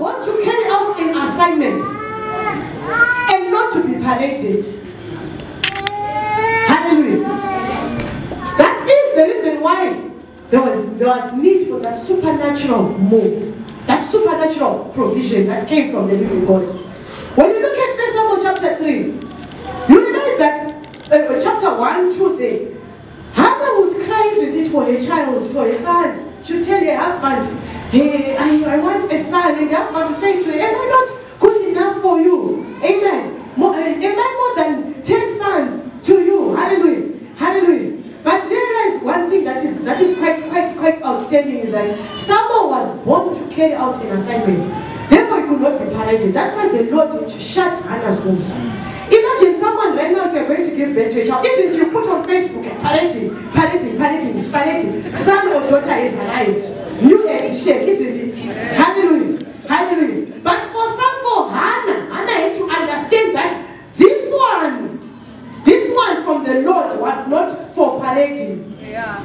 born to carry out an assignment and not to be paraded. Hallelujah. That is the reason why there was there was need for that supernatural move, that supernatural provision that came from the living God. When you look at First Samuel chapter 3, you realize that uh, chapter 1, 2 there, Hannah would cry, isn't it, for her child, for her son. She'd tell her husband, hey, I, I want a son. And the husband would say to her, am I not good enough for you? Amen. More, uh, am I more than 10 sons to you? Hallelujah. Hallelujah. But realize one thing that is that is quite quite quite outstanding is that Samuel was born to carry out an assignment. Therefore, he could not be parented. That's why the Lord had to shut Hannah's womb. Imagine someone right now if you're going to give birth to a child, isn't you put on Facebook parenting, parenting, parenting, parenting. Son or daughter is arrived. New head shake, isn't it? Hallelujah. Hallelujah. But for some for Hannah, Hannah had to understand that this one this one from the Lord was not for parading. Yeah.